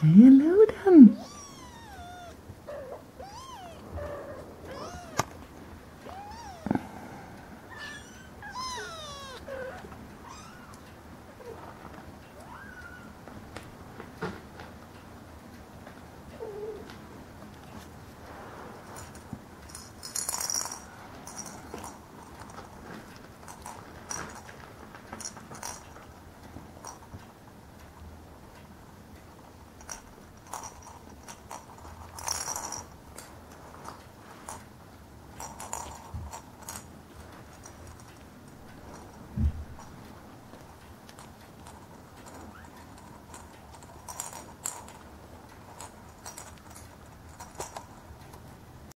Say hello.